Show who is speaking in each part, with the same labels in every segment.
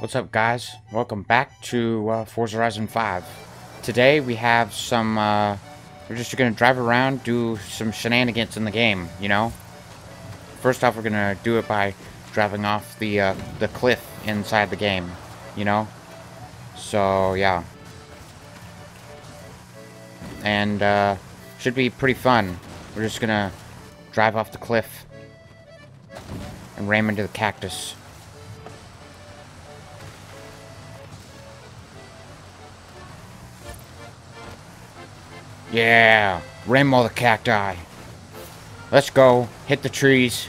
Speaker 1: What's up guys? Welcome back to uh, Forza Horizon 5. Today we have some, uh, we're just gonna drive around, do some shenanigans in the game, you know? First off, we're gonna do it by driving off the, uh, the cliff inside the game, you know? So, yeah. And, uh, should be pretty fun. We're just gonna drive off the cliff and ram into the cactus. Yeah, ram all the cacti. Let's go, hit the trees.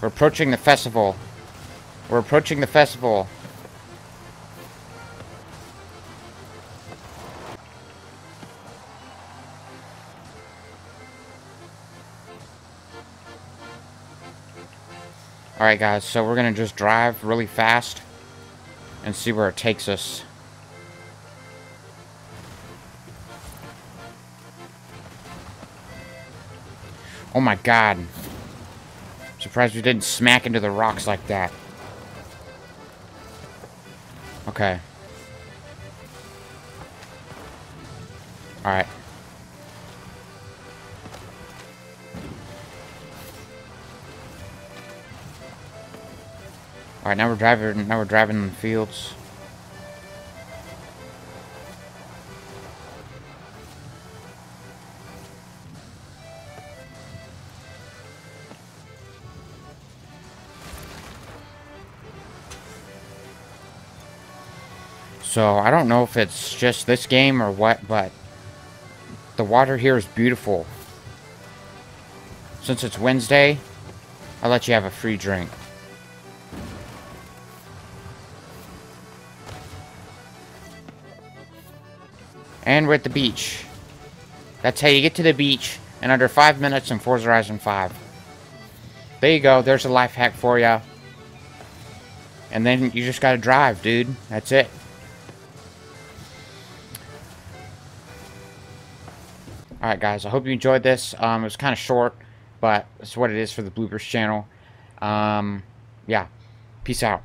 Speaker 1: We're approaching the festival. We're approaching the festival. Alright guys, so we're gonna just drive really fast and see where it takes us. Oh my god. Surprised we didn't smack into the rocks like that. Okay. Alright. Alright, now we're driving now we're driving in the fields. So, I don't know if it's just this game or what, but the water here is beautiful. Since it's Wednesday, I'll let you have a free drink. And we're at the beach. That's how you get to the beach in under 5 minutes in Forza Horizon 5. There you go, there's a life hack for you. And then you just gotta drive, dude. That's it. Alright guys, I hope you enjoyed this. Um, it was kind of short, but it's what it is for the Bloopers channel. Um, yeah, peace out.